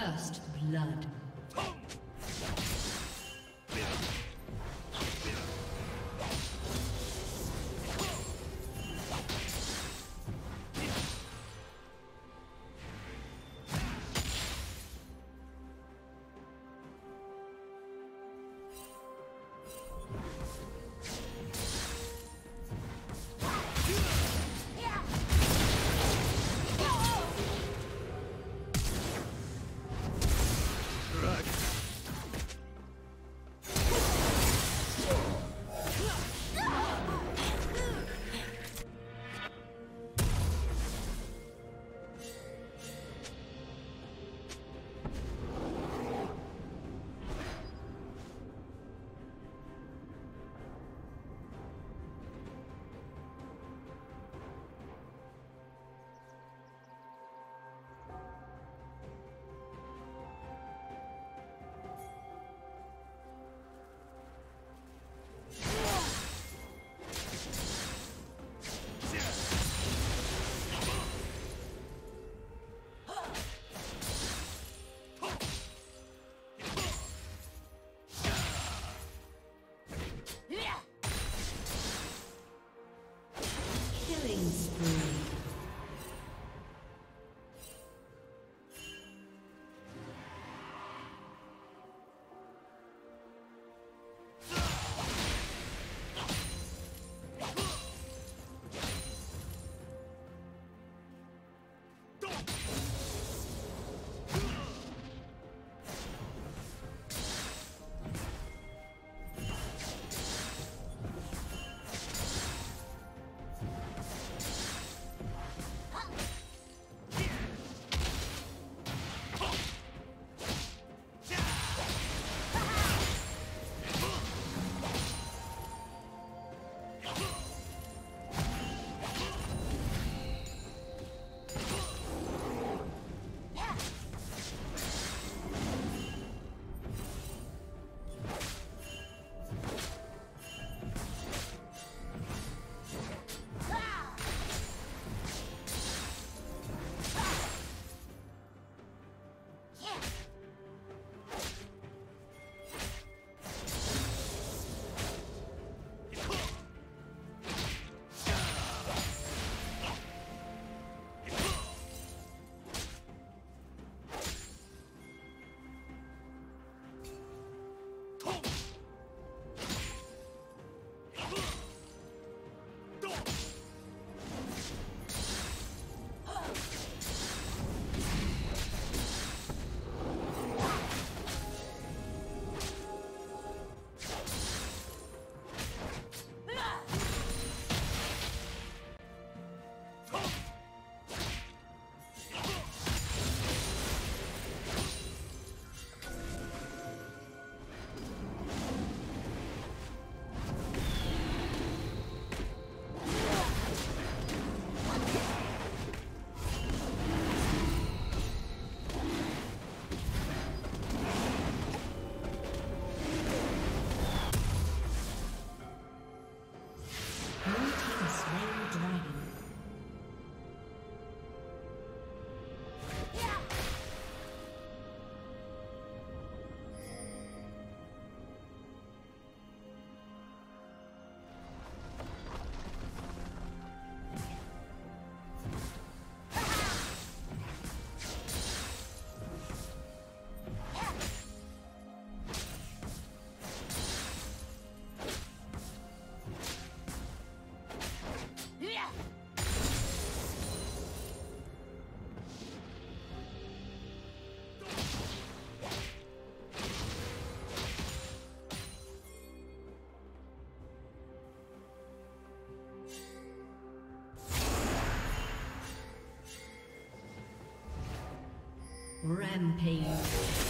First blood. Rampage.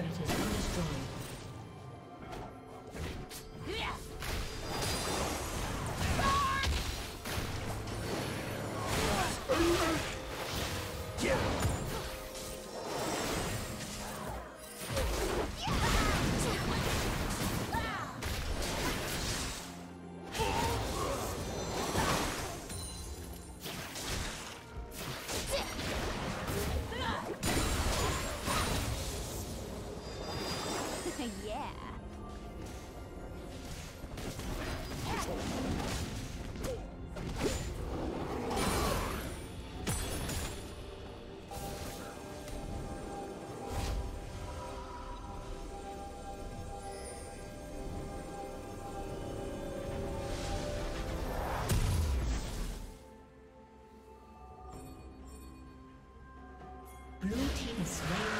competitive. slain.